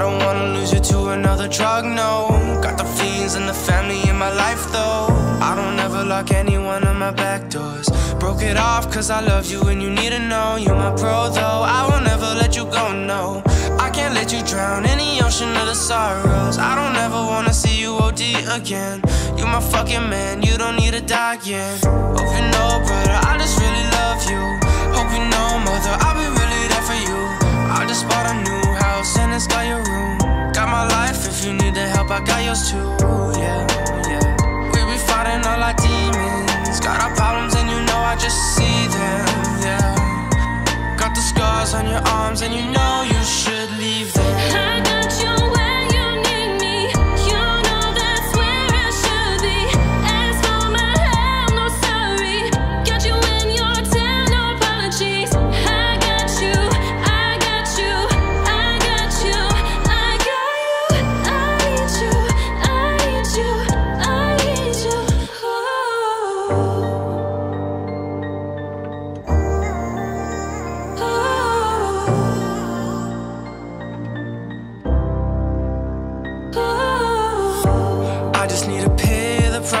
to lose you to another drug, no. Got the fiends and the family in my life, though. I don't ever lock anyone in my back doors. Broke it off cause I love you and you need to know you're my pro, though. I will never let you go, no. I can't let you drown in the ocean of the sorrows. I don't ever wanna see you OD again. You're my fucking man, you don't need to die again. Hope you know, brother, I just really love you. Hope you know, mother, I'll be really there for you. I just bought a new house and it's got your I got yours too.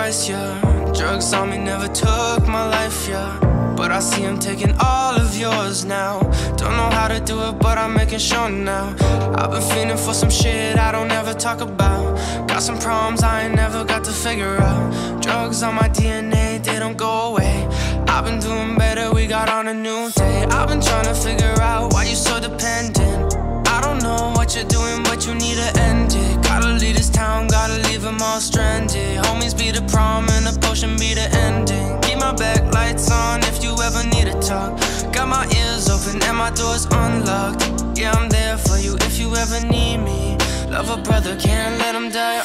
Price, yeah. Drugs on me never took my life, yeah. But I see I'm taking all of yours now. Don't know how to do it, but I'm making sure now. I've been feeling for some shit I don't ever talk about. Got some problems I ain't never got to figure out. Drugs on my DNA, they don't go away. I've been doing better, we got on a new day. I've been trying to figure out why Got my ears open and my doors unlocked. Yeah, I'm there for you if you ever need me. Love a brother, can't let him die